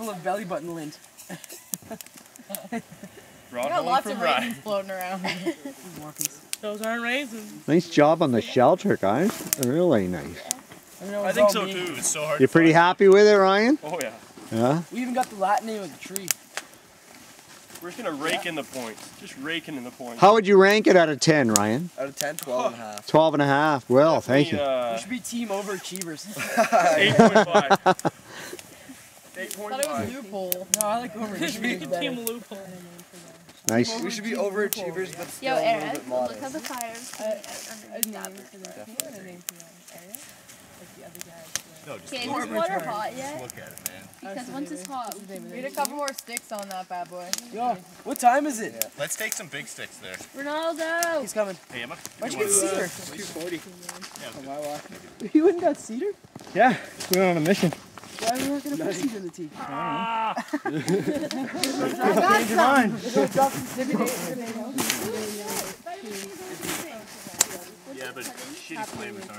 full of belly button lint. Brought got lots of Ryan. raisins floating around. Those aren't raisins. Nice job on the shelter, guys. Really nice. I, I think so too. It's so hard. You're pretty find. happy with it, Ryan? Oh yeah. Yeah. We even got the Latin name of the tree. We're just gonna rake yeah. in the points. Just raking in the points. How would you rank it out of 10, Ryan? Out of 10, 12 and a half. 12 and a half. Well, That's thank me, you. Uh, we should be team overachievers. 8.5 thought it was loophole. no, I like overachievers. better. loophole. Nice. We should be overachievers, but still Yo, a little Aaron, bit look modest. at the fire underneath that. No, just Okay, look, is this water hot just yet? look at it, man. Because once it's hot, we can We need a couple more sticks on that bad boy. Yo, what time is it? Let's take some big sticks there. Ronaldo! He's coming. Hey, Emma. Why'd you get cedar? It's 240. Yeah, You wouldn't got cedar? Yeah, we're on a mission. Why we weren't gonna put cedar in the tea? Change your mind. yeah, but shitty flavors aren't.